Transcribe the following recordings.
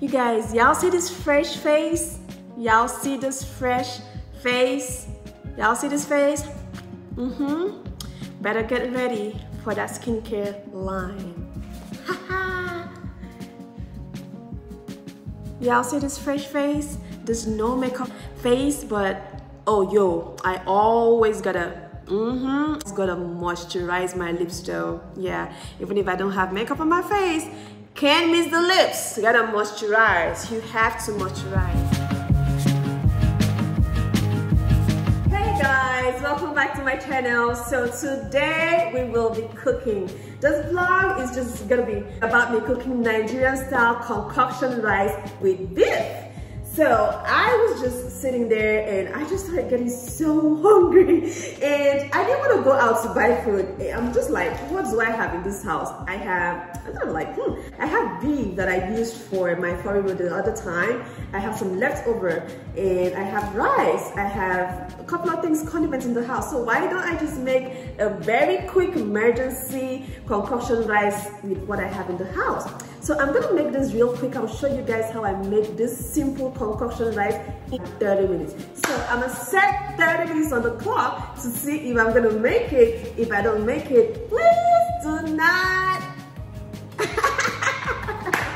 You guys, y'all see this fresh face? Y'all see this fresh face? Y'all see this face? Mm-hmm. Better get ready for that skincare line. Y'all see this fresh face? There's no makeup face, but oh yo, I always gotta Mm-hmm. Gotta moisturize my lips though. Yeah, even if I don't have makeup on my face, can't miss the lips. You gotta moisturize. You have to moisturize. Hey guys, welcome back to my channel. So today we will be cooking. This vlog is just gonna be about me cooking Nigerian style concoction rice with beef. So I was just sitting there and I just started getting so hungry and I didn't want to go out to buy food. I'm just like, what do I have in this house? I have, I'm like, hmm, I have beef that I used for my curry the other time. I have some leftover and I have rice. I have a couple of things, condiments in the house. So why don't I just make a very quick emergency concoction rice with what I have in the house? So I'm gonna make this real quick. I'll show you guys how I make this simple concoction rice in 30 minutes. So I'm gonna set 30 minutes on the clock to see if I'm gonna make it. If I don't make it, please do not.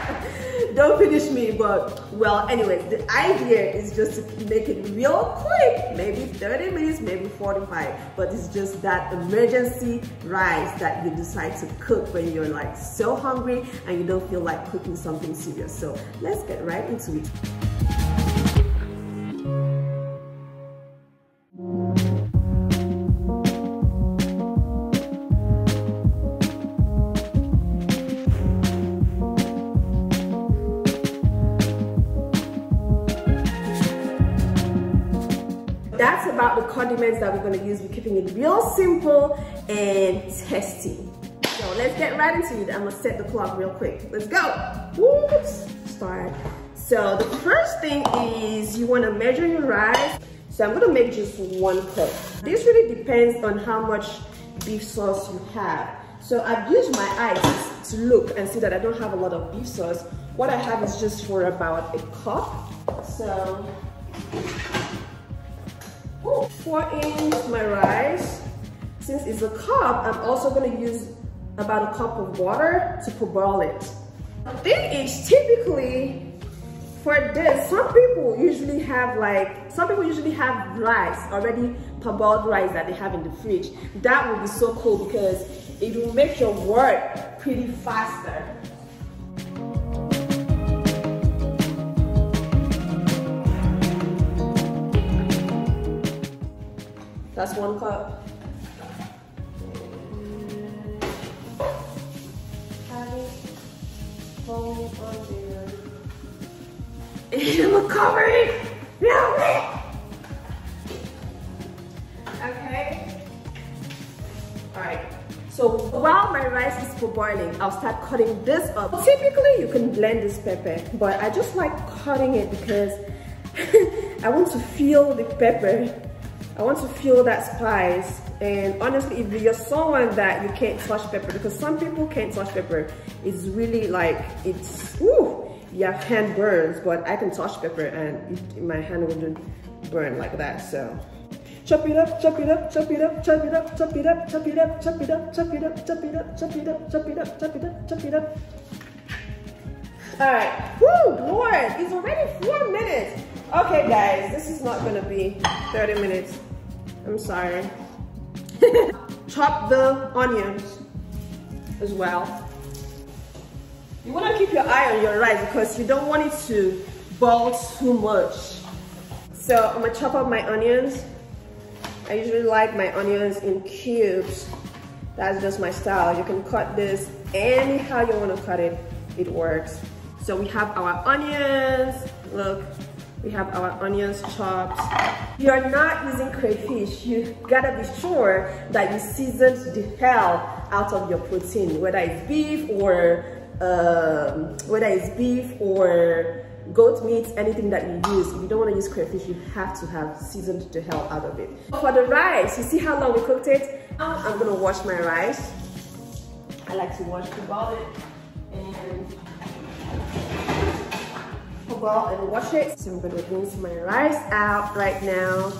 Don't finish me but well anyways the idea is just to make it real quick. Maybe 30 minutes maybe 45 but it's just that emergency rice that you decide to cook when you're like so hungry and you don't feel like cooking something serious. So let's get right into it condiments that we're to use. We're keeping it real simple and tasty. So let's get right into it. I'm to set the clock real quick. Let's go. Whoops. Start. So the first thing is you want to measure your rice. So I'm to make just one cup. This really depends on how much beef sauce you have. So I've used my eyes to look and see that I don't have a lot of beef sauce. What I have is just for about a cup. So pour in my rice. Since it's a cup, I'm also gonna use about a cup of water to parboil it. The thing is, typically, for this, some people usually have like, some people usually have rice, already parboiled rice that they have in the fridge. That would be so cool because it will make your work pretty faster. That's one cup. I'm covering. Okay. All right. So while my rice is parboiling, I'll start cutting this up. Typically, you can blend this pepper, but I just like cutting it because I want to feel the pepper I want to feel that spice. And honestly, if you're someone that you can't touch pepper, because some people can't touch pepper, it's really like, it's, ooh, your hand burns, but I can touch pepper and it, my hand wouldn't burn like that, so. Chop it up, chop it up, chop it up, chop it up, chop it up, chop it up, chop it up, chop it up, chop it up, chop it up, chop it up, chop it up, chop it up. All right, woo, Lord, it's already four minutes. Okay, guys, this is not gonna be 30 minutes. I'm sorry. Chop the onions as well. You wanna keep your eye on your rice because you don't want it to boil too much. So I'm gonna chop up my onions. I usually like my onions in cubes. That's just my style. You can cut this anyhow you wanna cut it, it works. So we have our onions, look, we have our onions chopped. If You're not using crayfish. You gotta be sure that you seasoned the hell out of your protein, whether it's beef or um, whether it's beef or goat meat, anything that you use. If you don't want to use crayfish, you have to have seasoned the hell out of it. For the rice, you see how long we cooked it? I'm gonna wash my rice. I like to wash the bottom and and wash it. So I'm gonna rinse my rice out right now.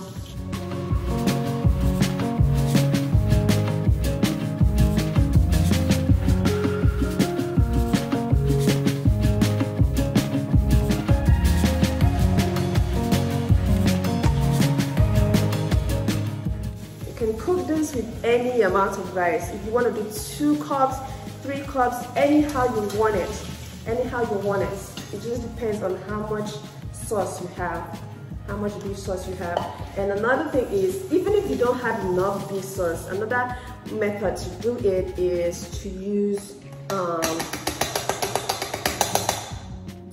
You can cook this with any amount of rice. If you want to do two cups, three cups, anyhow you want it. Anyhow you want it. It just depends on how much sauce you have, how much beef sauce you have. And another thing is, even if you don't have enough beef sauce, another method to do it is to use um,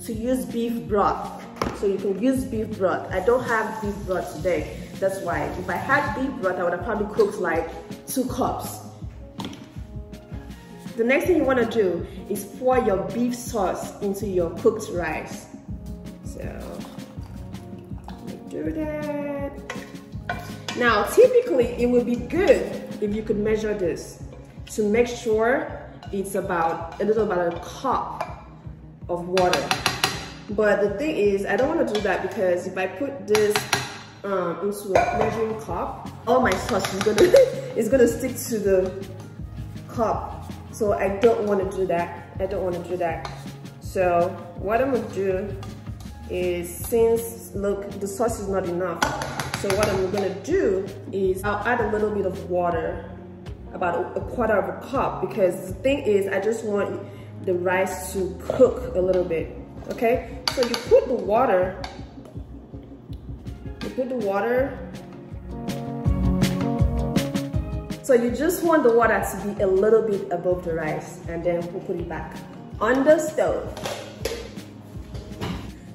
to use beef broth. So you can use beef broth. I don't have beef broth today. That's why. If I had beef broth, I would have probably cooked like two cups. The next thing you want to do is pour your beef sauce into your cooked rice. So, do that. Now, typically, it would be good if you could measure this to make sure it's about a little about a cup of water. But the thing is, I don't want to do that because if I put this um, into a measuring cup, all my sauce is gonna is gonna stick to the cup. So I don't want to do that. I don't want to do that. So what I'm gonna do is since look the sauce is not enough. So what I'm gonna do is I'll add a little bit of water, about a quarter of a cup, because the thing is I just want the rice to cook a little bit. Okay, so you put the water you put the water. So you just want the water to be a little bit above the rice and then we'll put it back on the stove.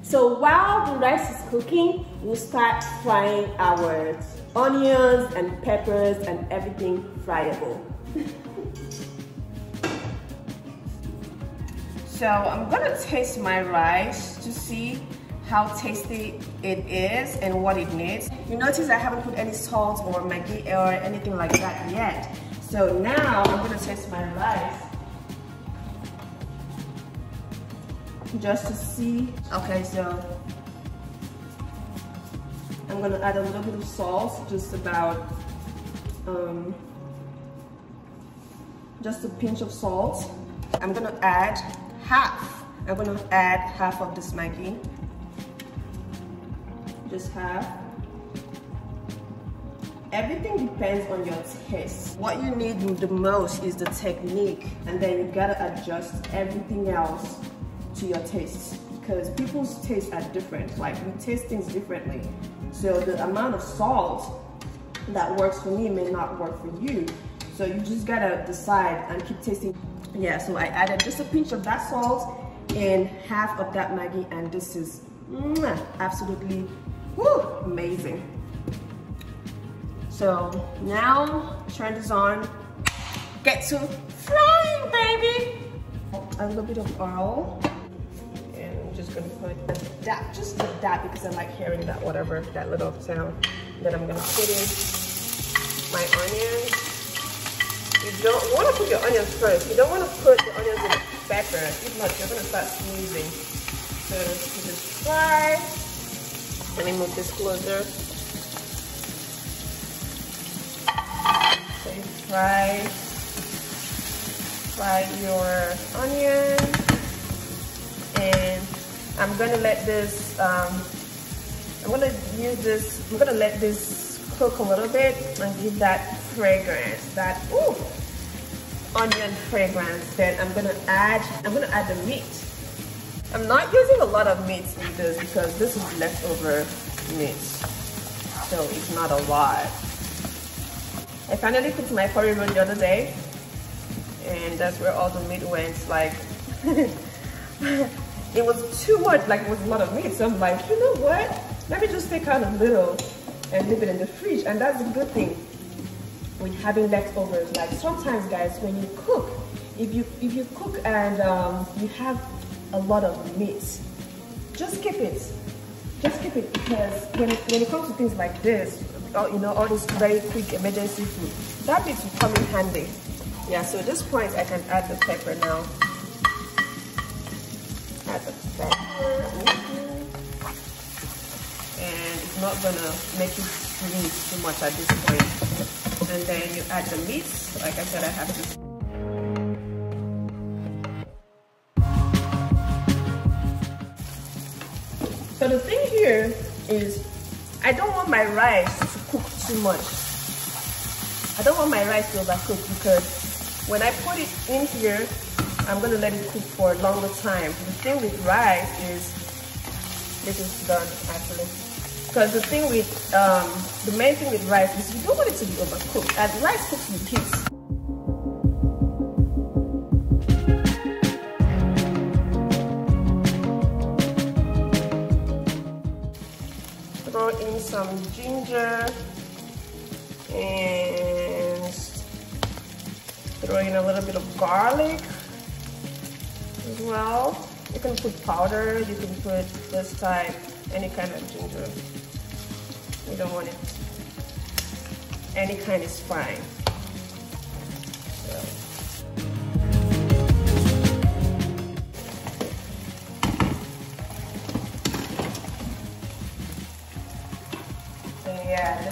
So while the rice is cooking, we'll start frying our onions and peppers and everything friable. so I'm gonna taste my rice to see how tasty it is and what it needs. You notice I haven't put any salt or Maggi or anything like that yet. So now I'm gonna taste my rice. Just to see, okay, so I'm gonna add a little bit of salt, just about, um, just a pinch of salt. I'm gonna add half. I'm gonna add half of this Maggi just have. Everything depends on your taste. What you need the most is the technique and then you gotta adjust everything else to your taste because people's tastes are different. Like we taste things differently. So the amount of salt that works for me may not work for you. So you just gotta decide and keep tasting. Yeah, so I added just a pinch of that salt and half of that Maggi and this is mwah, absolutely Woo, amazing. So now trend is on. Get to frying, baby. Oh, a little bit of oil. And I'm just gonna put that, just that because I like hearing that whatever, that little sound. Then I'm gonna put in my onions. You don't wanna put your onions first. You don't wanna put the onions in the pepper. If not, you're gonna start sneezing. So just fry. Let me move this closer. So fry, fry your onion, and I'm gonna let this. Um, I'm gonna use this. I'm gonna let this cook a little bit and give that fragrance, that ooh, onion fragrance. Then I'm gonna add. I'm gonna add the meat. I'm not using a lot of meat in this because this is leftover meat. So it's not a lot. I finally cooked my curry roll the other day and that's where all the meat went. Like, it was too much, like it was a lot of meat. So I'm like, you know what? Let me just take out a little and leave it in the fridge. And that's a good thing with having leftovers. Like sometimes guys, when you cook, if you if you cook and um, you have a lot of meat. Just keep it. Just keep it because when, when it comes to things like this, you know, all this very quick emergency food, that meat will come in handy. Yeah, so at this point, I can add the pepper now. Add the pepper. And it's not gonna make it squeeze too much at this point. And then you add the meat. Like I said, I have to. Is I don't want my rice to cook too much. I don't want my rice to overcook because when I put it in here, I'm gonna let it cook for a longer time. The thing with rice is, this is done actually. Because the thing with, um, the main thing with rice is you don't want it to be overcooked. And rice cooks with heat. Ginger and throw in a little bit of garlic as well. You can put powder, you can put this type, any kind of ginger. You don't want it. Any kind is fine.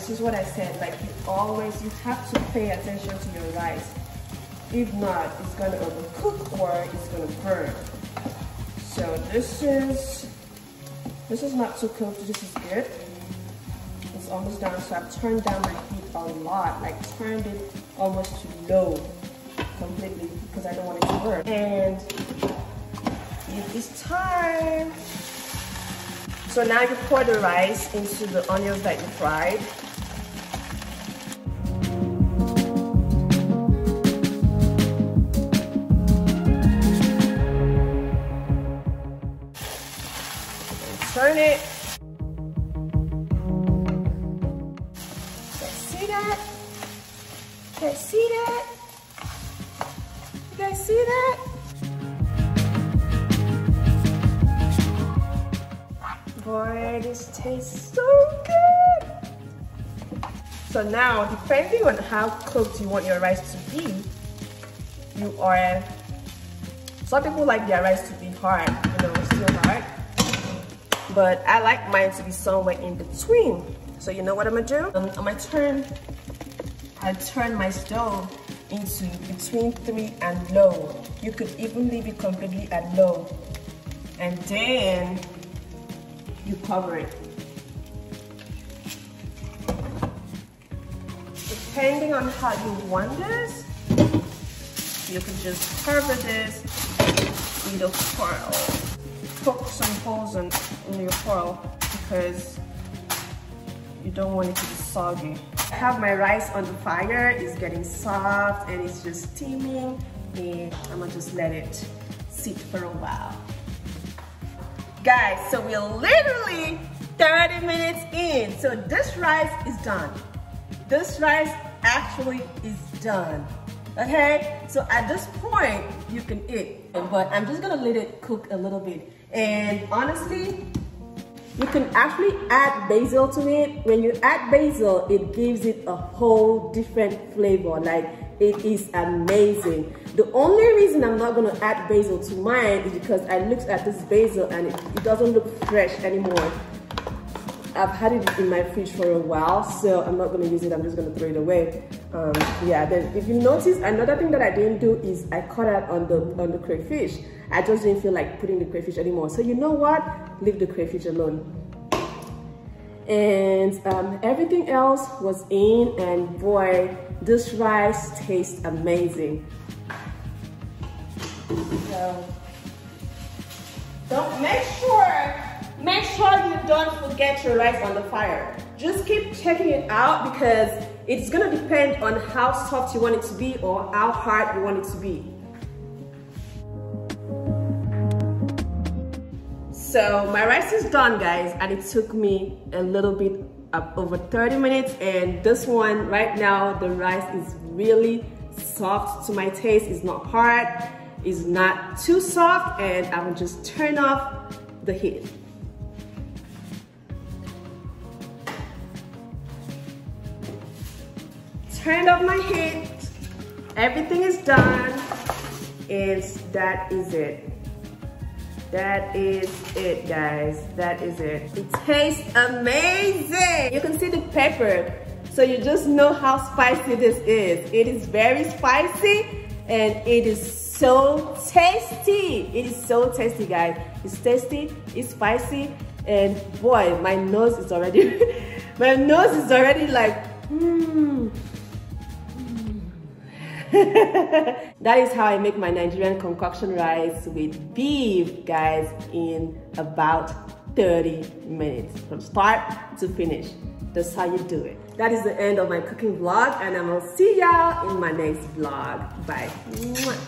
This is what I said. Like you always, you have to pay attention to your rice. If not, it's gonna overcook or it's gonna burn. So this is, this is not too cooked, this is good. It's almost done, so I've turned down my heat a lot, like turned it almost to low completely because I don't want it to burn. And it is time so now you pour the rice into the onions that you fried. Now, depending on how cooked you want your rice to be, you are, some people like their rice to be hard, you know, still hard. But I like mine to be somewhere in between. So you know what I'm gonna do? Um, I'm gonna turn, I turn my stove into between three and low. You could even leave it completely at low. And then you cover it. Depending on how you want this, you can just cover this with a foil. Poke some holes in, in your foil because you don't want it to be soggy. I have my rice on the fire, it's getting soft and it's just steaming and I'm gonna just let it sit for a while. Guys, so we're literally 30 minutes in. So this rice is done. This rice actually is done. Okay, so at this point, you can eat. But I'm just gonna let it cook a little bit. And honestly, you can actually add basil to it. When you add basil, it gives it a whole different flavor. Like it is amazing. The only reason I'm not gonna add basil to mine is because I looked at this basil and it, it doesn't look fresh anymore. I've had it in my fridge for a while, so I'm not gonna use it, I'm just gonna throw it away. Um, yeah, then if you notice, another thing that I didn't do is I cut out on the, on the crayfish. I just didn't feel like putting the crayfish anymore. So you know what? Leave the crayfish alone and um, everything else was in and boy this rice tastes amazing so don't make sure make sure you don't forget your rice on the fire just keep checking it out because it's gonna depend on how soft you want it to be or how hard you want it to be So my rice is done guys and it took me a little bit of over 30 minutes and this one right now the rice is really soft to my taste. It's not hard, it's not too soft and I will just turn off the heat. Turn off my heat, everything is done and that is it. That is it, guys. That is it. It tastes amazing. You can see the pepper. So you just know how spicy this is. It is very spicy and it is so tasty. It is so tasty, guys. It's tasty, it's spicy, and boy, my nose is already, my nose is already like, hmm. that is how I make my Nigerian concoction rice with beef, guys, in about 30 minutes from start to finish. That's how you do it. That is the end of my cooking vlog and I will see y'all in my next vlog. Bye.